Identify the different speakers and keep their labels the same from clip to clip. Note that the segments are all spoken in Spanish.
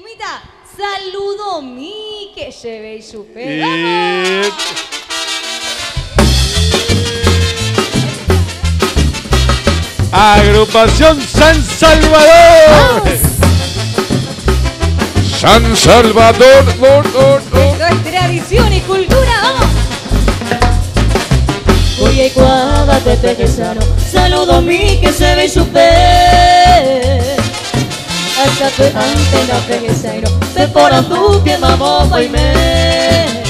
Speaker 1: Gumita, saludo mi que lleve su. Y-
Speaker 2: Agrupación San Salvador. San Salvador. dor, dor, dor.
Speaker 1: Esto es tradición y cultura, vamos. Oye, y cuádate, pequezano, saludo mi que se ve su. Te por tu que mamó me.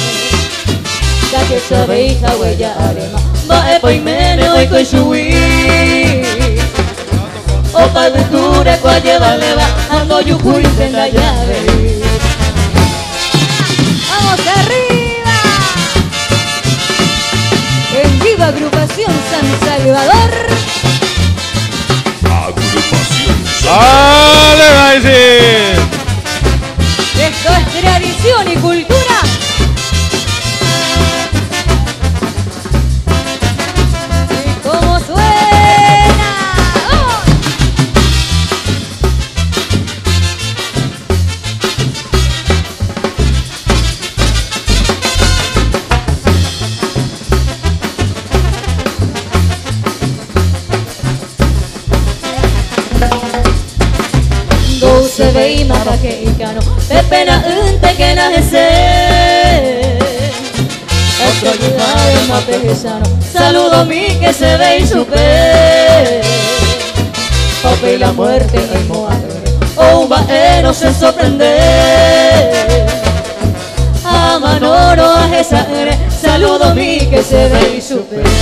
Speaker 1: Ya que sabe hija huella arema, va e poimene hoy con su O pa venture cual lleva leva, ando yucuy en la llave. ¡Vamos arriba! En viva agrupación San Salvador.
Speaker 3: ¡Dale, va a
Speaker 2: Esto
Speaker 1: es tradición y cultura. 今だけ以下のペッペなうんてけなへせ Otro ayudado más pejizano Saludo mi que se ve y supe Papi la muerte en Moadre O un baero se sorprende. A Manoro a Jesaere Saludo mi que se ve y supe